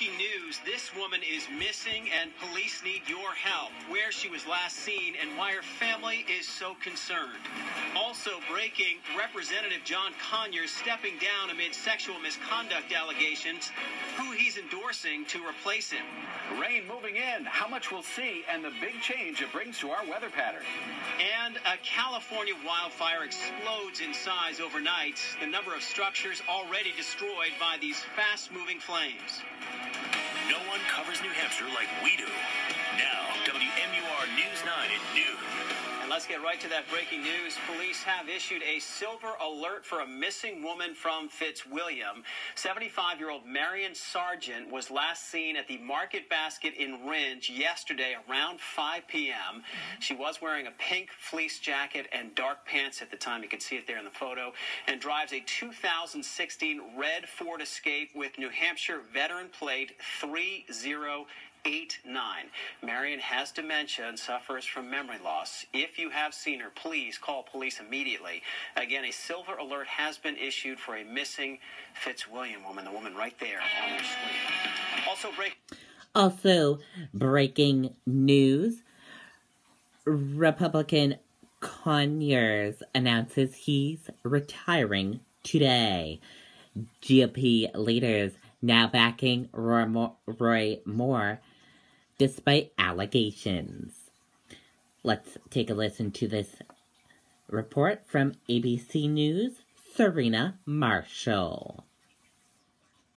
breaking news this woman is missing and police need your help. Where she was last seen and why her family is so concerned. Also breaking, Representative John Conyers stepping down amid sexual misconduct allegations. Who he's endorsing to replace him. Rain moving in, how much we'll see, and the big change it brings to our weather pattern. And a California wildfire explodes in size overnight. The number of structures already destroyed by these fast moving flames. Covers New Hampshire like we do. Now, WMUR News 9 at noon. Let's get right to that breaking news. Police have issued a silver alert for a missing woman from Fitzwilliam. 75 year old Marion Sargent was last seen at the Market Basket in Rindge yesterday around 5 p.m. She was wearing a pink fleece jacket and dark pants at the time. You can see it there in the photo. And drives a 2016 red Ford Escape with New Hampshire veteran plate 30 89. Marion has dementia and suffers from memory loss. If you have seen her, please call police immediately. Again, a silver alert has been issued for a missing Fitzwilliam woman, the woman right there on your screen. Also, break. Also, breaking news Republican Conyers announces he's retiring today. GOP leaders now backing Roy Moore, Roy Moore despite allegations. Let's take a listen to this report from ABC News, Serena Marshall.